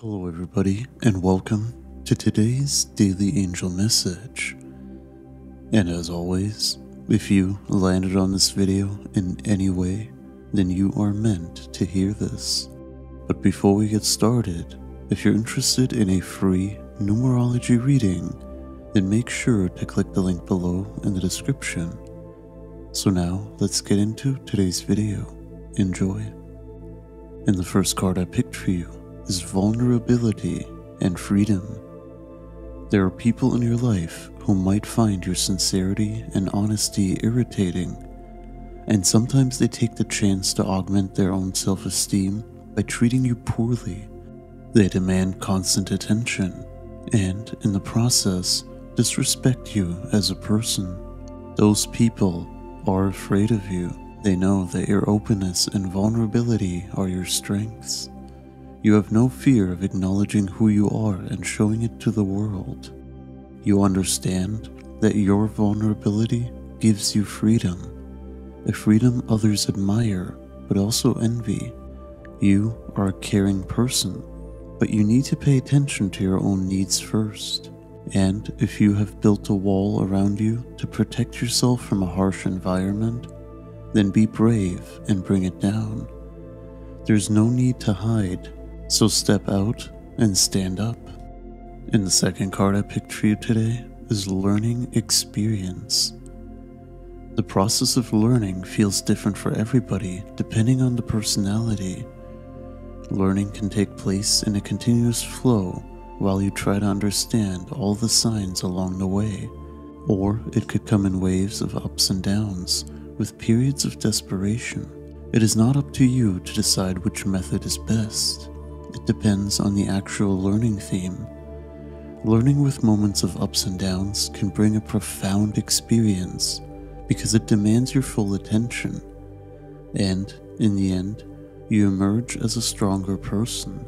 Hello, everybody, and welcome to today's Daily Angel Message. And as always, if you landed on this video in any way, then you are meant to hear this. But before we get started, if you're interested in a free numerology reading, then make sure to click the link below in the description. So now, let's get into today's video. Enjoy. And the first card I picked for you is vulnerability and freedom. There are people in your life who might find your sincerity and honesty irritating, and sometimes they take the chance to augment their own self esteem by treating you poorly. They demand constant attention, and in the process, disrespect you as a person. Those people are afraid of you. They know that your openness and vulnerability are your strengths. You have no fear of acknowledging who you are and showing it to the world. You understand that your vulnerability gives you freedom, a freedom others admire but also envy. You are a caring person, but you need to pay attention to your own needs first. And if you have built a wall around you to protect yourself from a harsh environment, then be brave and bring it down. There's no need to hide so step out and stand up. And the second card I picked for you today is Learning Experience. The process of learning feels different for everybody depending on the personality. Learning can take place in a continuous flow while you try to understand all the signs along the way, or it could come in waves of ups and downs with periods of desperation. It is not up to you to decide which method is best. It depends on the actual learning theme. Learning with moments of ups and downs can bring a profound experience because it demands your full attention. And, in the end, you emerge as a stronger person.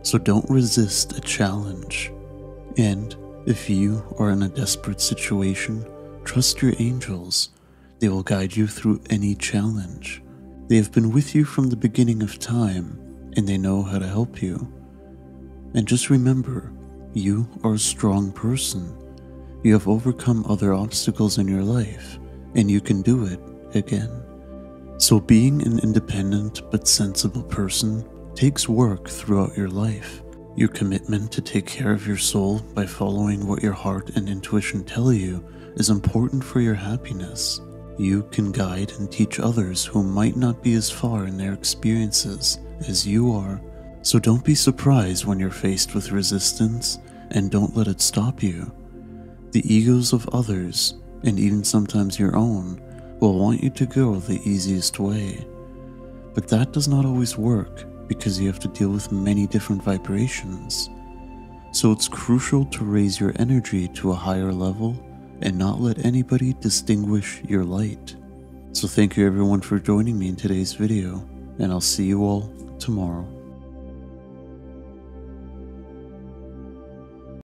So don't resist a challenge. And, if you are in a desperate situation, trust your angels. They will guide you through any challenge. They have been with you from the beginning of time and they know how to help you. And just remember, you are a strong person. You have overcome other obstacles in your life, and you can do it again. So, being an independent but sensible person takes work throughout your life. Your commitment to take care of your soul by following what your heart and intuition tell you is important for your happiness. You can guide and teach others who might not be as far in their experiences as you are, so don't be surprised when you're faced with resistance and don't let it stop you. The egos of others, and even sometimes your own, will want you to go the easiest way. But that does not always work because you have to deal with many different vibrations. So it's crucial to raise your energy to a higher level and not let anybody distinguish your light. So thank you everyone for joining me in today's video, and I'll see you all tomorrow.